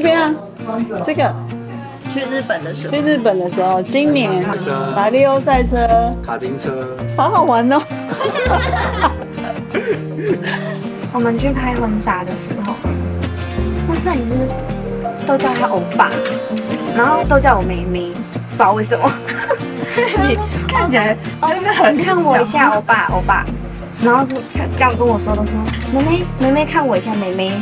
的时候。去，日本的时候，今年马里奥赛车，卡丁车，好好玩哦。我们去拍婚纱的时候，那摄影师都叫他欧巴，然后都叫我妹妹，不知道为什么。你看起来真的很看我一下，欧巴，欧巴，然后就这样跟我说，都说妹妹，妹妹看我一下，妹妹。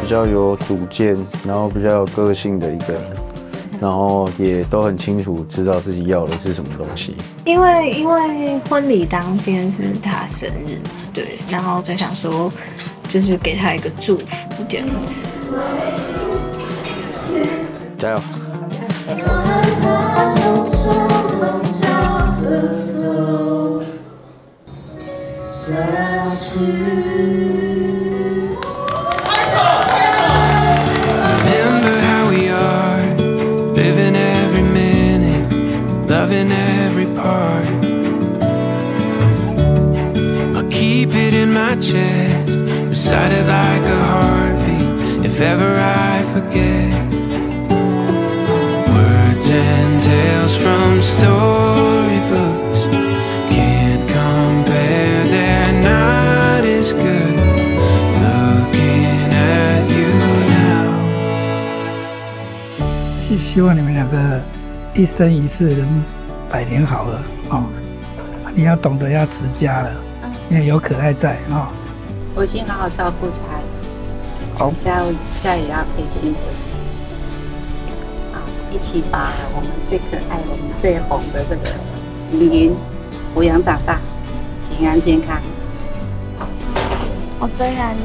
比较有主见，然后比较有个性的一个人，然后也都很清楚知道自己要的是什么东西。因为因为婚礼当天是他生日嘛，对，然后在想说，就是给他一个祝福这样子。加油！嗯 my chest, recite it like a heartbeat. If ever I forget, words and tales from storybooks can't compare. They're not as good. Looking at you now. 希希望你们两个一生一世能百年好合哦。你要懂得要持家了， 因为有可爱在哦。我先好好照顾家里，好。家家也要陪心一起把我们最可爱、我们最红的这个莹莹抚养长大，平安健康。我虽然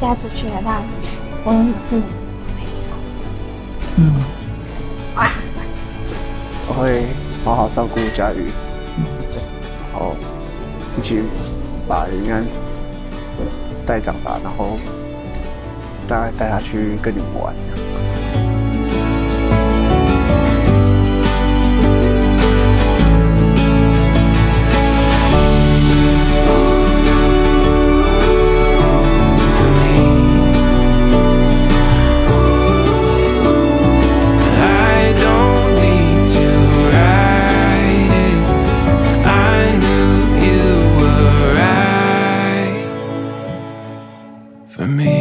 嫁出去了，但我永远是嗯，我会好好照顾佳瑜，然后一起吧，应该带长大，然后大概带他去跟你们玩。For me.